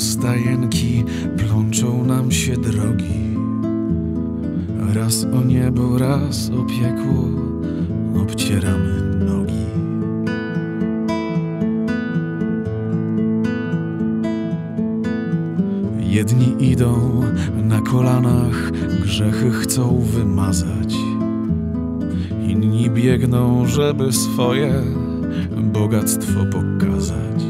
do stajenki plączą nam się drogi. Raz o niebo, raz o piekło obcieramy nogi. Jedni idą na kolanach, grzechy chcą wymazać. Inni biegną, żeby swoje bogactwo pokazać.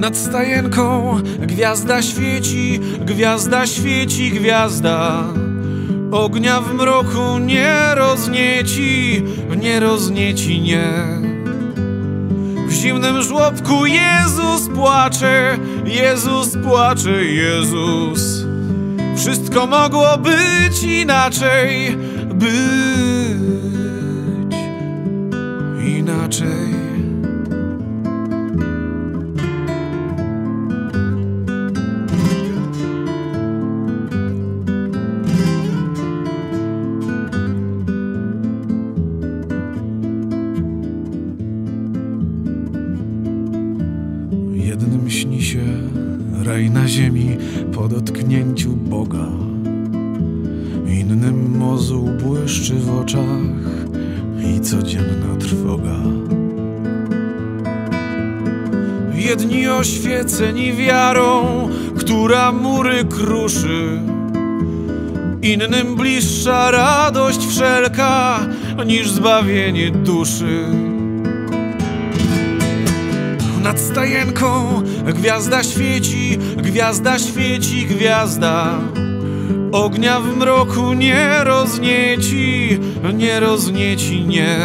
Nad stajenką gwiazda świeci, gwiazda świeci, gwiazda. Ognia w mroku nie roznieci, nie roznieci, nie. W zimnym żłobku Jezus płacze, Jezus płacze, Jezus. Wszystko mogło być inaczej, być inaczej. Śni się raj na ziemi po dotknięciu Boga. Innym mozuł błyszczy w oczach i codzienna trwoga. Jedni oświeceni wiarą, która mury kruszy. Innym bliższa radość wszelka niż zbawienie duszy. Nad stajenką gwiazda świeci, gwiazda świeci, gwiazda. Ognia w mroku nie roznieci, nie roznieci, nie.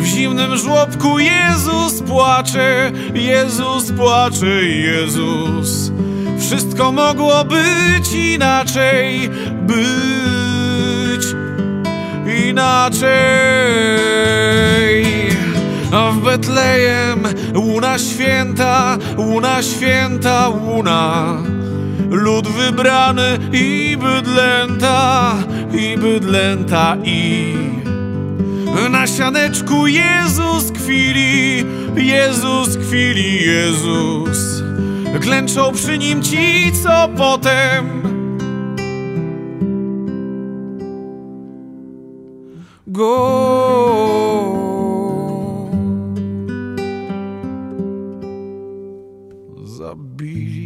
W zimnym żłobku Jezus płacze, Jezus płacze, Jezus. Wszystko mogło być inaczej, być inaczej. Betlejem łuna święta, łuna święta, łuna. Lud wybrany i bydlęta, i bydlęta, i na sianeczku Jezus kwili, Jezus kwili, Jezus. Klęczą przy nim ci, co potem go be